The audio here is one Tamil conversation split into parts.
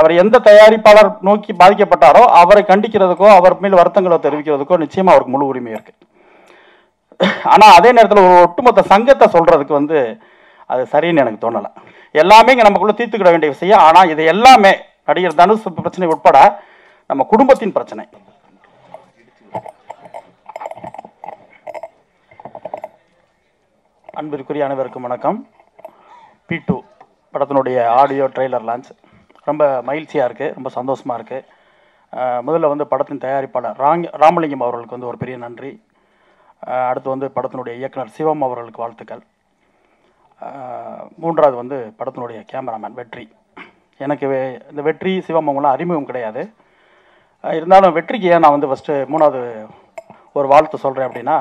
அவர் எந்த தயாரிப்பாளர் நோக்கி பாதிக்கப்பட்டாரோ அவரை கண்டிக்கிறதுக்கோ அவர் மேல் வருத்தங்களை தெரிவிக்கிறதுக்கோ நிச்சயமா அவருக்கு முழு உரிமை இருக்கு. ஆனா அதே நேரத்தில் ஒரு ஒட்டுமொத்த சங்கத்தை சொல்றதுக்கு வந்து அது சரின்னு எனக்கு தோணலை. எல்லாமே இங்கே நமக்குள்ள தீர்த்துக்கிட வேண்டிய விஷயம். ஆனா இது எல்லாமே நடிகர் தனுஷ் பிரச்சனை உட்பட நம்ம குடும்பத்தின் பிரச்சனை. அன்பிற்குரிய அனைவருக்கும் வணக்கம். பி டூ படத்தினுடைய ஆடியோ ட்ரெய்லர் லான்ச். ரொம்ப மகிழ்ச்சியாக இருக்குது ரொம்ப சந்தோஷமாக இருக்குது முதல்ல வந்து படத்தின் தயாரிப்பாளர் ராங் ராமலிங்கம் அவர்களுக்கு வந்து ஒரு பெரிய நன்றி. அடுத்து வந்து படத்தினுடைய இயக்குனர் சிவம் அவர்களுக்கு வாழ்த்துக்கள். மூன்றாவது வந்து படத்தினுடைய கேமராமேன் வெற்றி. எனக்கு இந்த வெற்றி சிவம் அவங்களாம் அறிமுகம் கிடையாது. இருந்தாலும் வெற்றிக்கு ஏன் நான் வந்து ஃபஸ்ட்டு மூணாவது ஒரு வாழ்த்து சொல்கிறேன் அப்படின்னா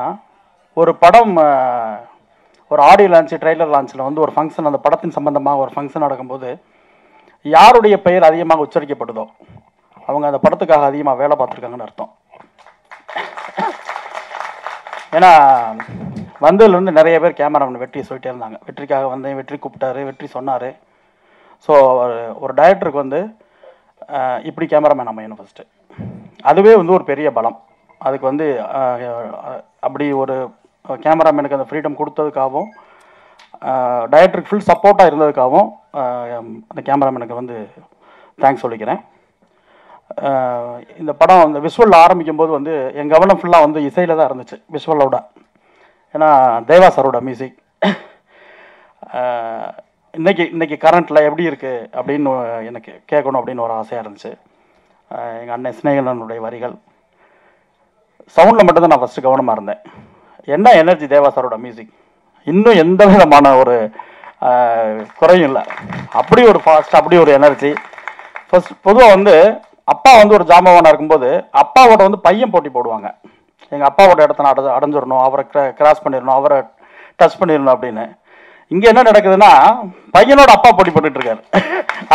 ஒரு படம் ஒரு ஆடியோ லான்ச்சு ட்ரெய்லர் லான்ச்சில் வந்து ஒரு ஃபங்க்ஷன் அந்த படத்தின் சம்பந்தமாக ஒரு ஃபங்க்ஷன் நடக்கும்போது யாருடைய பெயர் அதிகமாக உச்சரிக்கப்படுதோ அவங்க அந்த படத்துக்காக அதிகமாக வேலை பார்த்துருக்காங்கன்னு அர்த்தம். ஏன்னா வந்ததுலேருந்து நிறைய பேர் கேமராமேன் வெற்றி சொல்லிட்டே இருந்தாங்க. வெற்றிக்காக வந்தேன் வெற்றி கூப்பிட்டாரு வெற்றி சொன்னார். ஸோ ஒரு டைரக்டருக்கு வந்து இப்படி கேமராமேன் அமையணும் ஃபஸ்ட்டு அதுவே வந்து ஒரு பெரிய பலம். அதுக்கு வந்து அப்படி ஒரு கேமராமேனுக்கு அந்த ஃப்ரீடம் கொடுத்ததுக்காகவும் டயட்ரிக் ஃபுல் சப்போர்ட்டாக இருந்ததுக்காகவும் அந்த கேமராமேனுக்கு வந்து தேங்க்ஸ் சொல்லிக்கிறேன். இந்த படம் அந்த விஷுவலில் ஆரம்பிக்கும் போது வந்து என் கவனம் ஃபுல்லாக வந்து இசையில் தான் இருந்துச்சு விஷுவலோட ஏன்னா தேவா சாரோட மியூசிக் இன்னைக்கு இன்றைக்கி கரண்ட்டில் எப்படி இருக்குது அப்படின்னு எனக்கு கேட்கணும் அப்படின்னு ஒரு ஆசையாக இருந்துச்சு. எங்கள் அண்ணன் சிநேகனனுடைய வரிகள். சவுண்டில் மட்டும்தான் நான் ஃபஸ்ட்டு கவனமாக இருந்தேன். என்ன எனர்ஜி தேவா சாரோட மியூசிக் இன்னும் எந்த விதமான ஒரு குறையும் இல்லை. அப்படி ஒரு ஃபாஸ்ட் அப்படி ஒரு எனர்ஜி ஃபஸ்ட் பொதுவாக வந்து அப்பா வந்து ஒரு ஜாமவானாக இருக்கும்போது அப்பாவோட வந்து பையன் போட்டி போடுவாங்க. எங்கள் அப்பாவோட இடத்த நான் அட அடைஞ்சிடணும் அவரை கிராஸ் பண்ணிடணும் அவரை டச் பண்ணிடணும் அப்படின்னு. இங்கே என்ன நடக்குதுன்னா பையனோட அப்பா போட்டி போட்டுட்டு இருக்காரு.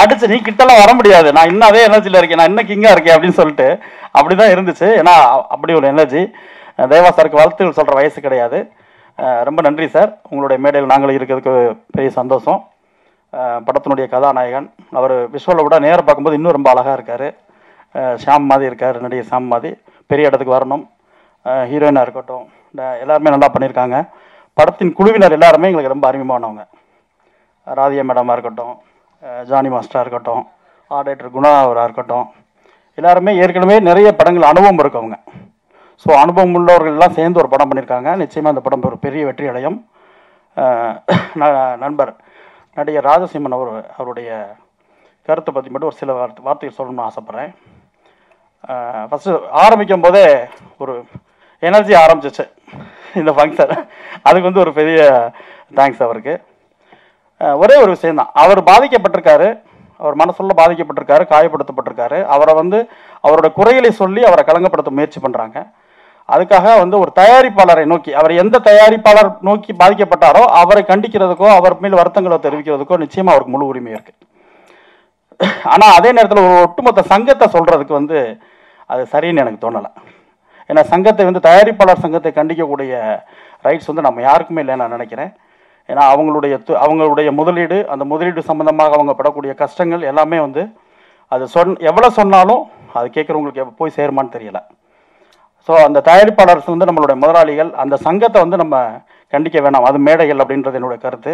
அடிச்சு நீ கிட்டலாம் வர முடியாது. நான் இன்னும் அதே எனர்ஜியில் இருக்கேன். நான் இன்னும் கிங்காக இருக்கேன். அப்படின்னு சொல்லிட்டு அப்படி தான் இருந்துச்சு. ஏன்னா அப்படி ஒரு எனர்ஜி தேவா சாருக்கு வாழ்த்துகள் சொல்கிற வயசு கிடையாது. ரொம்ப நன்றி சார். உங்களுடைய மேடையில் நாங்களும் இருக்கிறதுக்கு பெரிய சந்தோஷம். படத்தினுடைய கதாநாயகன். அவர் விஷுவலை விட நேராக பார்க்கும்போது இன்னும் ரொம்ப அழகாக இருக்கார். ஷாம் மாதிரி இருக்கார் நடிகர் ஷாம் மாதிரி. பெரிய இடத்துக்கு வரணும். ஹீரோயினாக இருக்கட்டும். எல்லாருமே நல்லா பண்ணியிருக்காங்க. படத்தின் குழுவினர் எல்லாருமே எங்களுக்கு ரொம்ப அறிமுகமானவங்க. ராதியா மேடமாக இருக்கட்டும் ஜானி மாஸ்டராக இருக்கட்டும் ஆர்டேட்டர் குணா அவராக இருக்கட்டும். எல்லாருமே ஏற்கனவே நிறைய படங்கள் அனுபவம் இருக்கவங்க. ஸோ அனுபவம் உள்ளவர்கள் எல்லாம் சேர்ந்து ஒரு படம் பண்ணியிருக்காங்க நிச்சயமாக அந்த படம் ஒரு பெரிய வெற்றி அடையும். ந- நண்பர் நடிகர் ராஜசிம்மன் அவர் அவருடைய கருத்தை பற்றி மட்டும் ஒரு சில வார்த்தை வார்த்தைகள் சொல்லணும்னு ஆசைப்பட்றேன். ஃபஸ்ட்டு ஆரம்பிக்கும் போதே ஒரு எனர்ஜி ஆரம்பிச்சிச்சு இந்த ஃபங்க்ஷன் அதுக்கு வந்து ஒரு பெரிய தேங்க்ஸ் அவருக்கு. ஒரே ஒரு விஷயந்தான் அவர் பாதிக்கப்பட்டிருக்காரு. அவர் மனசுள்ள பாதிக்கப்பட்டிருக்காரு காயப்படுத்தப்பட்டிருக்காரு. அவரை வந்து அவரோட குறைகளை சொல்லி அவரை கலங்கப்படுத்த முயற்சி பண்ணுறாங்க அதுக்காக வந்து ஒரு தயாரிப்பாளரை நோக்கி அவர் எந்த தயாரிப்பாளர் நோக்கி பாதிக்கப்பட்டாரோ அவரை கண்டிக்கிறதுக்கோ அவர் மேல் வருத்தங்களை தெரிவிக்கிறதுக்கோ நிச்சயமாக அவருக்கு முழு உரிமை இருக்கு. ஆனால் அதே நேரத்தில் ஒரு ஒட்டுமொத்த சங்கத்தை சொல்றதுக்கு வந்து அது சரின்னு எனக்கு தோணலை. ஏன்னா சங்கத்தை வந்து தயாரிப்பாளர் சங்கத்தை கண்டிக்கக்கூடிய ரைட்ஸ் வந்து நம்ம யாருக்குமே இல்லைன்னு நான் நினைக்கிறேன். ஏன்னா அவங்களுடைய அவங்களுடைய முதலீடு அந்த முதலீடு சம்பந்தமாக அவங்க படக்கூடிய கஷ்டங்கள் எல்லாமே வந்து அது சொன் எவ்வளோ சொன்னாலும் அது கேட்குறவங்களுக்கு போய் சேருமான்னு தெரியலை. ஸோ அந்த தயாரிப்பாளர்ஸ் வந்து நம்மளுடைய முதலாளிகள் அந்த சங்கத்தை வந்து நம்ம கண்டிக்க வேணாம். அது மேடைகள் அப்படின்றது என்னுடைய கருத்து.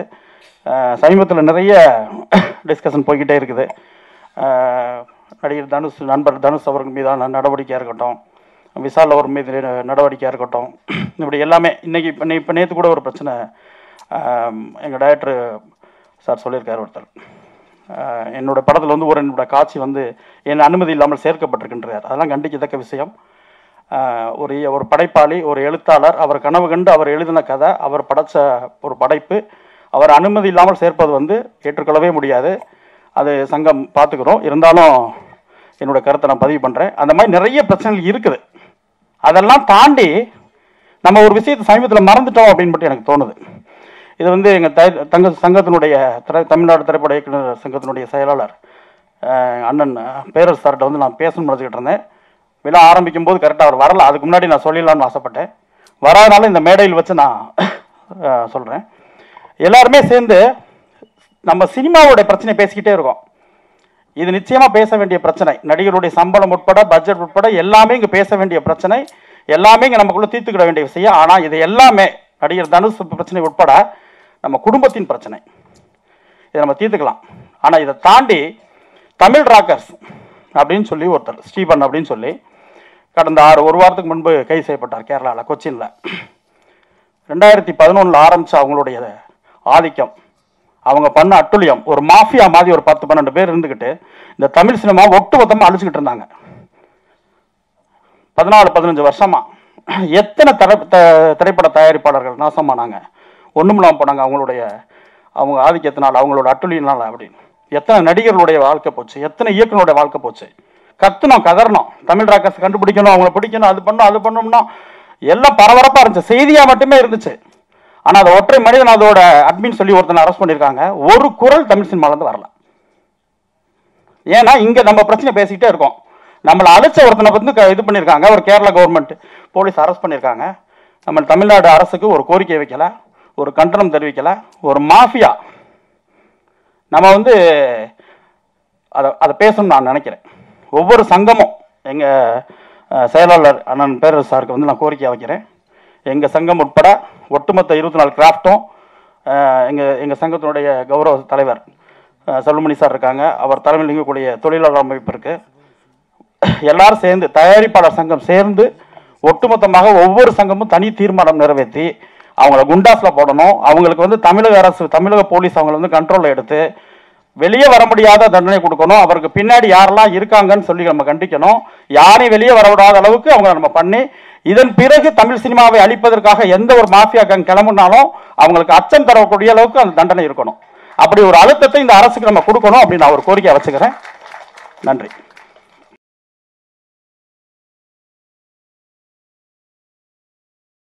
சமீபத்தில் நிறைய டிஸ்கஷன் போய்கிட்டே இருக்குது. நடிகர் தனுஷ் நண்பர் தனுஷ் அவர்கள் மீதான நடவடிக்கையாக இருக்கட்டும் விசால் அவர் மீது நடவடிக்கையாக இருக்கட்டும் இப்படி எல்லாமே இன்னைக்கு இப்போ இப்போ நேற்று கூட ஒரு பிரச்சனை எங்கள் டைரக்டர் சார் சொல்லியிருக்கார் ஒருத்தர். என்னோடய என்னோட படத்தில் வந்து ஒரு என்னோடய காட்சி வந்து என் அனுமதி இல்லாமல் சேர்க்கப்பட்டிருக்கின்றார். அதெல்லாம் கண்டிக்கத்தக்க விஷயம். ஒரு ஒரு படைப்பாளி ஒரு எழுத்தாளர் அவர் கனவு கண்டு அவர் எழுதின கதை அவர் படைச்ச ஒரு படைப்பு அவர் அனுமதி இல்லாமல் சேர்ப்பது வந்து ஏற்றுக்கொள்ளவே முடியாது. அது சங்கம் பார்த்துக்கிறோம். இருந்தாலும் என்னோடய கருத்தை நான் பதிவு பண்ணுறேன் அந்த மாதிரி நிறைய பிரச்சனைகள் இருக்குது. அதெல்லாம் தாண்டி நம்ம ஒரு விஷயத்தை சமீபத்தில் மறந்துட்டோம் அப்படின்னு மட்டும் எனக்கு தோணுது. இது வந்து எங்கள் த தங்க சங்கத்தினுடைய திரை தமிழ்நாடு திரைப்பட இயக்குநர் சங்கத்தினுடைய செயலாளர் அண்ணன் அஹ், பேரரசு சார்கிட்ட வந்து நான் பேசணும்னு நினச்சிக்கிட்டு இருந்தேன். விழா ஆரம்பிக்கும் போது கரெக்டாக அவர் வரல. அதுக்கு முன்னாடி நான் சொல்லிடலாம்னு ஆசைப்பட்டேன். வராதனால இந்த மேடையில் வச்சு நான் சொல்கிறேன் எல்லாருமே சேர்ந்து நம்ம சினிமாவோடைய பிரச்சனை பேசிக்கிட்டே இருக்கோம். இது நிச்சயமாக பேச வேண்டிய பிரச்சனை. நடிகருடைய சம்பளம் உட்பட பட்ஜெட் உட்பட எல்லாமே இங்கே பேச வேண்டிய பிரச்சனை. எல்லாமே இங்கே நமக்குள்ளே தீர்த்துக்கிட வேண்டிய விஷயம். ஆனால் இது எல்லாமே நடிகர் தனுஷ் பிரச்சனை உட்பட நம்ம குடும்பத்தின் பிரச்சனை. இதை நம்ம தீர்த்துக்கலாம். ஆனால் இதை தாண்டி தமிழ் ராக்கர்ஸ் அப்படின்னு சொல்லி ஒருத்தர் ஸ்டீபன் அப்படின்னு சொல்லி கடந்த ஆறு ஒரு வாரத்துக்கு முன்பு கைது செய்யப்பட்டார் கேரளாவில் கொச்சின்ல. ரெண்டாயிரத்தி பதினொன்றில் ஆரம்பித்த அவங்களுடைய ஆதிக்கம் அவங்க பண்ண அட்டுழியம் ஒரு மாஃபியா மாதிரி ஒரு பத்து பன்னெண்டு பேர் இருந்துக்கிட்டு இந்த தமிழ் சினிமா ஒட்டு மொத்தமாக அழிச்சுக்கிட்டு இருந்தாங்க. பதினாலு பதினஞ்சு வருஷமா எத்தனை தர த- திரைப்பட தயாரிப்பாளர்கள் நாசமானாங்க. ஒண்ணுமில்லாம போனாங்க அவங்களுடைய அவங்க ஆதிக்கத்தினால் அவங்களோட அட்டுழியினால் அப்படின்னு. எத்தனை நடிகர்களுடைய வாழ்க்கை போச்சு எத்தனை இயக்குனருடைய வாழ்க்கை போச்சு. கத்துனோம் கதறணும். தமிழ் ராக்கர்ஸ் கண்டுபிடிக்கணும் அவங்கள பிடிக்கணும் அது பண்ணணும் அது பண்ணணும்னா எல்லாம் பரபரப்பாக இருந்துச்சு. செய்தியாக மட்டுமே இருந்துச்சு. ஆனால் அது ஒற்றை மனிதன் அதோட அட்மின் சொல்லி ஒருத்தனை அரெஸ்ட் பண்ணியிருக்காங்க. ஒரு குரல் தமிழ் சினிமாலேருந்து வரல. ஏன்னா இங்கே நம்ம பிரச்சனை பேசிக்கிட்டே இருக்கோம். நம்மளை அழைச்ச ஒருத்தனை வந்து க- இது பண்ணியிருக்காங்க. ஒரு கேரளா கவர்மெண்ட் போலீஸ் அரெஸ்ட் பண்ணியிருக்காங்க. நம்ம தமிழ்நாடு அரசுக்கு ஒரு கோரிக்கை வைக்கல ஒரு கண்டனம் தெரிவிக்கல ஒரு மாஃபியா. நம்ம வந்து அதை அதை பேசணும்னு நான் நினைக்கிறேன். ஒவ்வொரு சங்கமும் எங்கள் செயலாளர் அண்ணன் பேரரசு சாருக்கு வந்து நான் கோரிக்கை வைக்கிறேன். எங்கள் சங்கம் உட்பட ஒட்டுமொத்த இருபத்தி நாலு கிராஃப்ட்டும் எங்கள் எங்கள் சங்கத்தினுடைய கௌரவ தலைவர் செல்வமணி சார் இருக்காங்க. அவர் தலைமையில் இயங்கக்கூடிய தொழிலாளர் அமைப்பு இருக்குது எல்லாரும் சேர்ந்து தயாரிப்பாளர் சங்கம் சேர்ந்து ஒட்டுமொத்தமாக ஒவ்வொரு சங்கமும் தனி தீர்மானம் நிறைவேற்றி அவங்கள குண்டாஸில் போடணும். அவங்களுக்கு வந்து தமிழக அரசு தமிழக போலீஸ் அவங்கள வந்து கண்ட்ரோலில் எடுத்து வெளியே வர முடியாத தண்டனை கொடுக்கணும். அவருக்கு பின்னாடி யாரெல்லாம் இருக்காங்கன்னு சொல்லி நம்ம கண்டிக்கணும். யாரையும் வெளியே வர விடாத அளவுக்கு அவங்கள நம்ம பண்ணி இதன் பிறகு தமிழ் சினிமாவை அழிப்பதற்காக எந்த ஒரு மாஃபியா கேங் கிளம்புனாலும் அவங்களுக்கு அச்சம் தரக்கூடிய அளவுக்கு அந்த தண்டனை இருக்கணும். அப்படி ஒரு அழுத்தத்தை இந்த அரசுக்கு நம்ம கொடுக்கணும் அப்படின்னு நான் ஒரு கோரிக்கை வச்சுக்கிறேன். நன்றி.